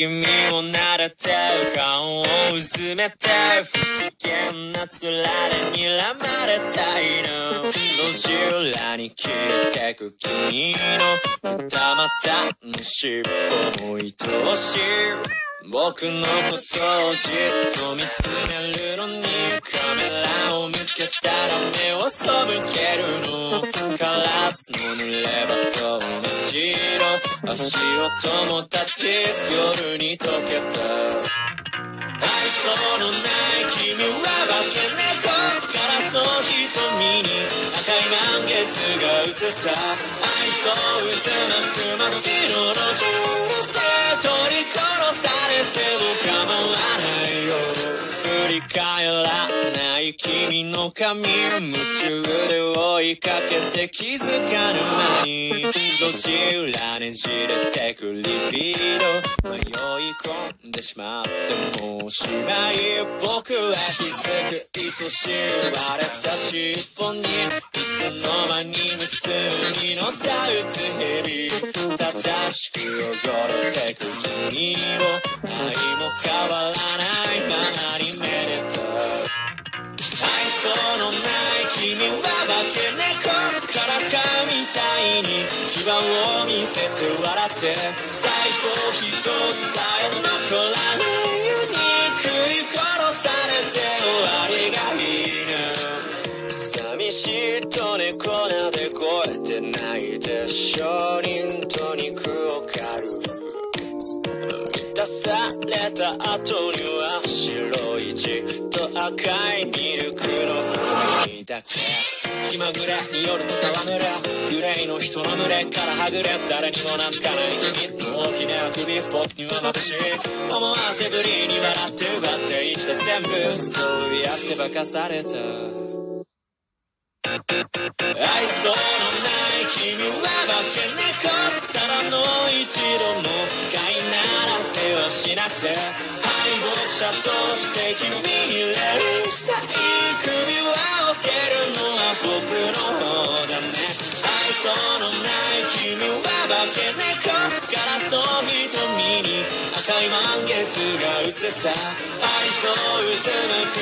君を慣れて顔を薄めて不機嫌な面で睨まれたいの。路地裏に消えてく君の二股の尻尾も愛おしい僕のことをじっと見つめるのにカメラを向けたら目を背けるの。カラスの濡れ場と足音も立ち夜に溶けた。愛想のない君は化け猫ガラスの瞳に赤い満月が映った。愛想渦巻く街の路地り返らない君の髪夢中で追いかけて気づかぬ間に路地裏ねじれてくリビド迷い込んでしまってもうおしまい僕は気づく愛し割れた尻尾にいつの間に無数にのたうつ蛇正しく汚れてく君を愛も変わらないままに基盤を見せて笑って最高一つさえ残らないように食い殺されて終わりがいいな寂しいと猫鍋越えて泣いて承認された後には白い血と赤いミルクの海だけ気まぐれに夜と戯れグレイの人の群れからはぐれ誰にも懐かない君の大きな首僕には眩しい思わせぶりに笑って奪っていった全部そうやって化かされた愛想のない君は化け猫ただの一度もしなくて愛護者として君に恋したい首輪をつけるのは僕の方だね愛想のない君は化け猫。ガラスの瞳に赤い満月が映った。愛想渦巻く